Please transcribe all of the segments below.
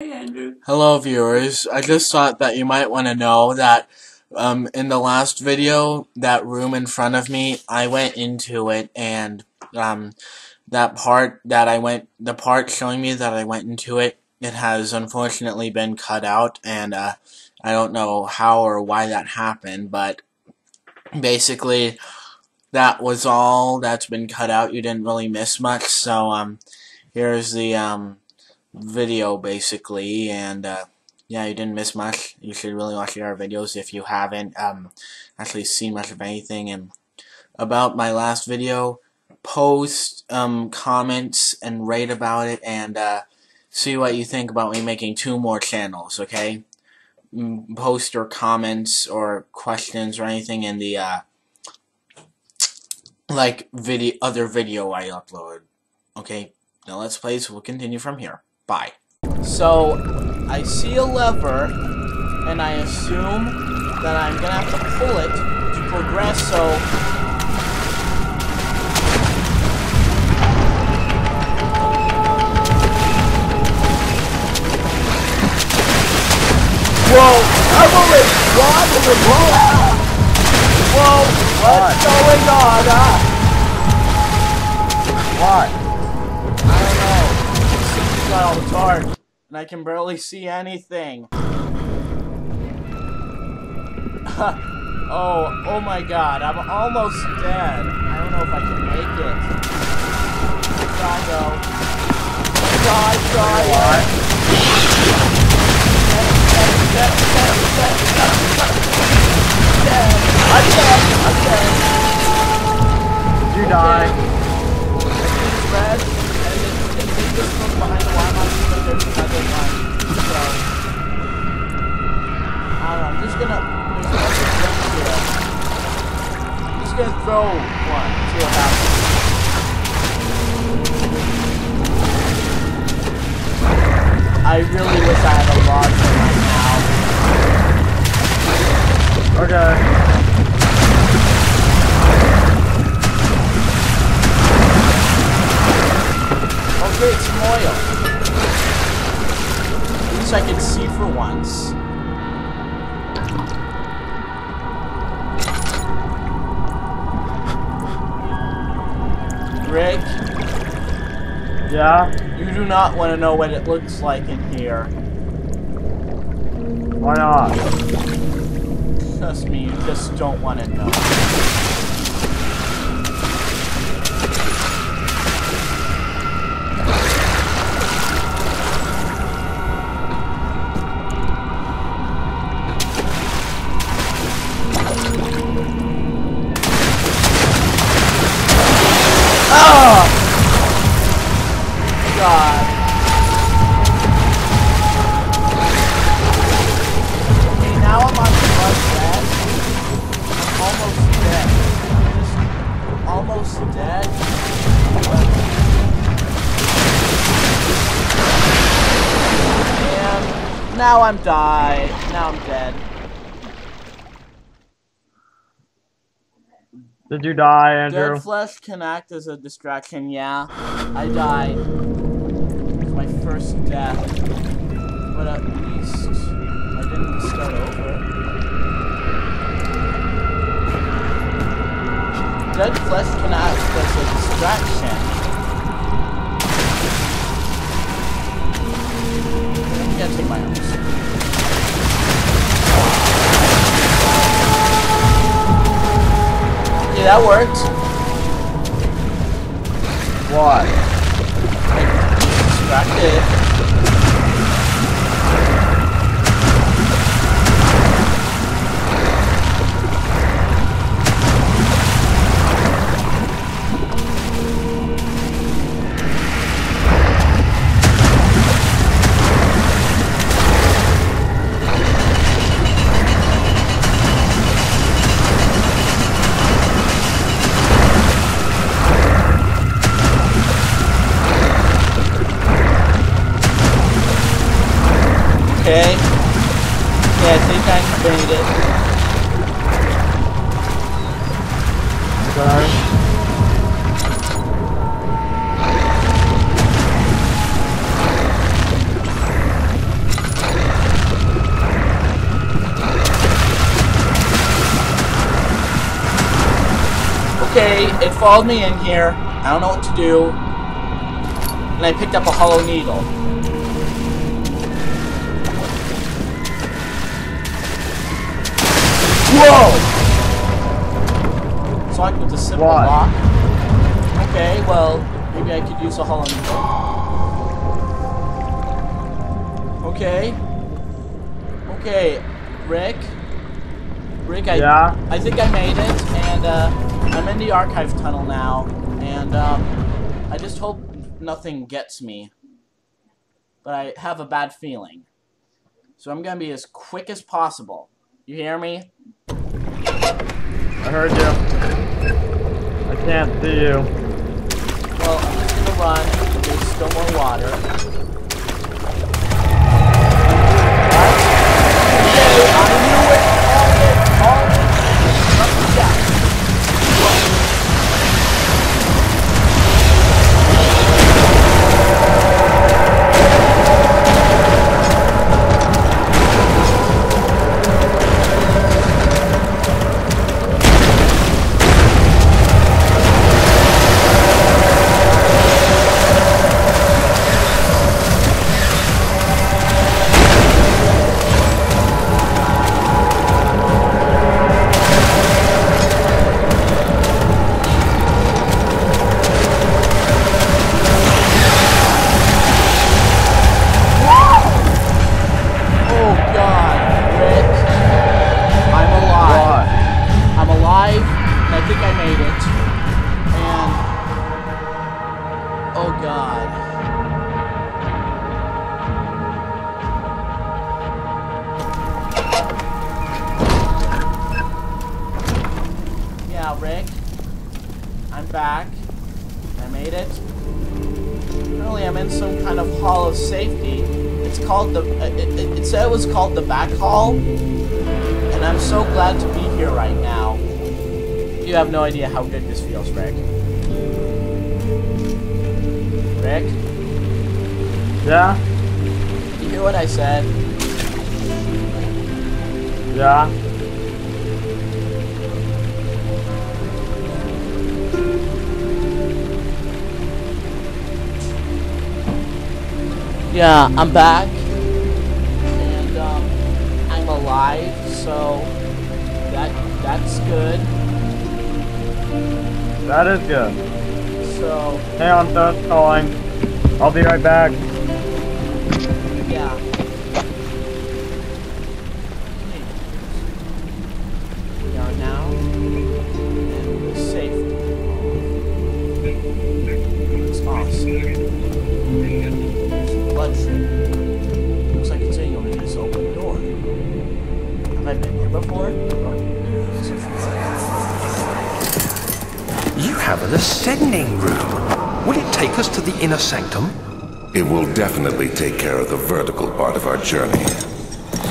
Hello viewers, I just thought that you might want to know that um, in the last video, that room in front of me, I went into it and um, that part that I went, the part showing me that I went into it, it has unfortunately been cut out and uh, I don't know how or why that happened, but basically that was all that's been cut out. You didn't really miss much, so um, here's the um, video basically and uh, yeah you didn't miss much. You should really watch our videos if you haven't um, actually seen much of anything. And about my last video post um, comments and rate about it and uh, see what you think about me making two more channels okay? Post your comments or questions or anything in the uh, like video other video I upload okay? Now let's play so we'll continue from here Bye. So, I see a lever, and I assume that I'm gonna have to pull it to progress, so... Whoa! I'm already driving Whoa! Whoa! What's going on? Ah? What? Got all the dark, and I can barely see anything. oh, oh my god, I'm almost dead. I don't know if I can make it. Try though. Try, try. What? I'm dead, I'm dead. Did you die? Red, and it, See what happens. I really wish I had a launcher right now. Okay. Great, some oil least I can see for once. Rick? Yeah? You do not want to know what it looks like in here. Why not? Trust me, you just don't want to know. Now I'm died. Now I'm dead. Did you die, Andrew? Dead flesh can act as a distraction, yeah. I died. It's my first death. But at least I didn't start over. Dead flesh can act as a distraction. Gonna take my arms. Okay, that worked. What? Distracted. Dang it. Sorry. Okay, it followed me in here. I don't know what to do. And I picked up a hollow needle. Whoa! So I with a simple Why? lock. Okay, well, maybe I could use a hollow needle. Okay. Okay, Rick. Rick, I Yeah? I think I made it, and uh, I'm in the archive tunnel now, and um, I just hope nothing gets me. But I have a bad feeling. So I'm gonna be as quick as possible. You hear me? I heard you. I can't see you. Well, I'm just gonna run. There's still more water. Think I made it. And oh God. Yeah, Rick, I'm back. I made it. Apparently, I'm in some kind of hall of safety. It's called the. uh, It, it, it said it was called the back hall, and I'm so glad to be here right now. You have no idea how good this feels, Rick. Rick, Yeah? you hear what I said? Yeah? Yeah, I'm back, and um, I'm alive, so that that's good. That is good. So Hey, I'm done calling. I'll be right back. yeah. We are now in safety. It's awesome. Bloodstream. Looks like it's saying over this open door. Have I been here before? An ascending room. Will it take us to the inner sanctum? It will definitely take care of the vertical part of our journey.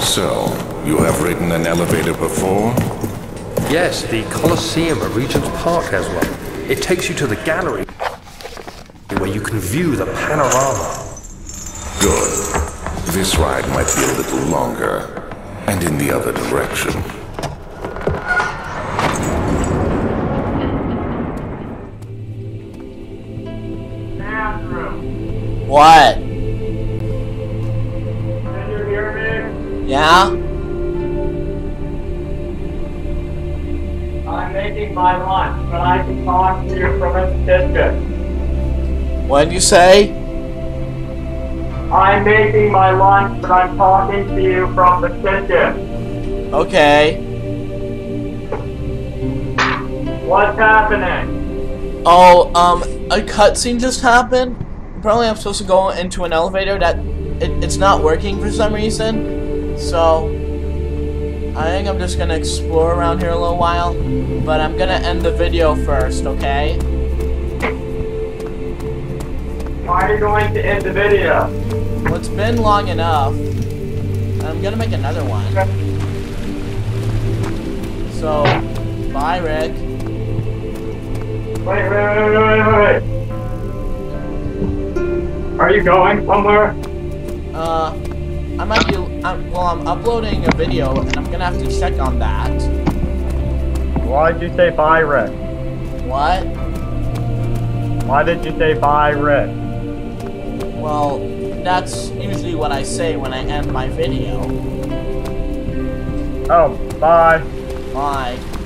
So, you have ridden an elevator before? Yes, the Colosseum at Regent's Park has one. It takes you to the gallery where you can view the panorama. Good. This ride might be a little longer, and in the other direction. What? Can you hear me? Yeah? I'm making my lunch, but I can talk to you from the kitchen. What did you say? I'm making my lunch, but I'm talking to you from the kitchen. Okay. What's happening? Oh, um, a cutscene just happened. Apparently, I'm supposed to go into an elevator that it, it's not working for some reason. So, I think I'm just gonna explore around here a little while. But I'm gonna end the video first, okay? Why are you going to end the video? Well, it's been long enough. I'm gonna make another one. So, bye, Rick. Wait, wait, wait, wait, wait, wait. Are you going somewhere? Uh, I might be. I'm, well, I'm uploading a video, and I'm gonna have to check on that. Why'd you say bye, Rick? What? Why did you say bye, Rick? Well, that's usually what I say when I end my video. Oh, bye. Bye.